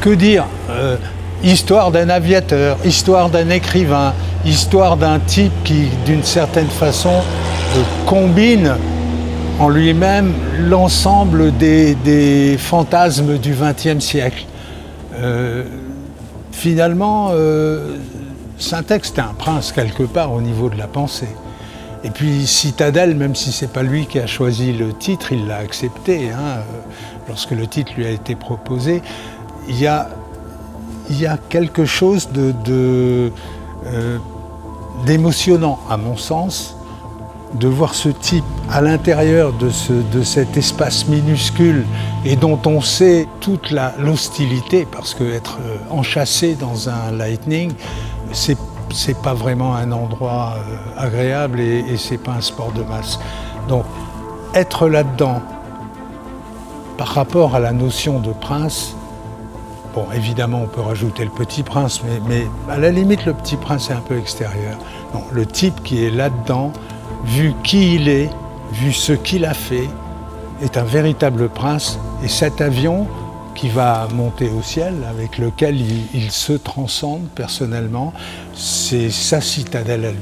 que dire euh, Histoire d'un aviateur, histoire d'un écrivain, histoire d'un type qui, d'une certaine façon, euh, combine en lui-même l'ensemble des, fantasmes du XXe siècle. Euh, finalement, Saint-Ex est un prince quelque part au niveau de la pensée. Et puis Citadelle, même si ce n'est pas lui qui a choisi le titre, il l'a accepté. Hein, lorsque le titre lui a été proposé, il y a, quelque chose euh, d'émotionnant, à mon sens, de voir ce type à l'intérieur de cet espace minuscule et dont on sait toute l'hostilité, parce qu'être euh, enchâssé dans un lightning, c'est c'est pas vraiment un endroit euh, agréable et, et c'est pas un sport de masse. Donc être là-dedans par rapport à la notion de prince, bon évidemment on peut rajouter le petit prince, mais, à la limite le petit prince est un peu extérieur. Le type qui est là-dedans, vu qui il est, vu ce qu'il a fait, est un véritable prince et cet avion, qui va monter au ciel, avec lequel il, se transcende personnellement. C'est sa citadelle à lui.